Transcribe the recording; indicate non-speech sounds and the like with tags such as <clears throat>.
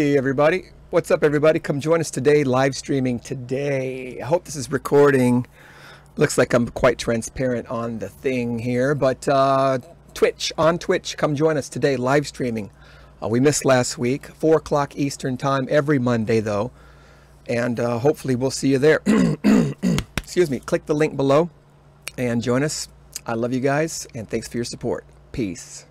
Hey everybody, what's up everybody? Come join us today, live streaming today. I hope this is recording. Looks like I'm quite transparent on the thing here, but uh, Twitch, on Twitch, come join us today, live streaming. Uh, we missed last week, 4 o'clock Eastern time, every Monday though. And uh, hopefully we'll see you there. <clears throat> Excuse me, click the link below and join us. I love you guys and thanks for your support. Peace.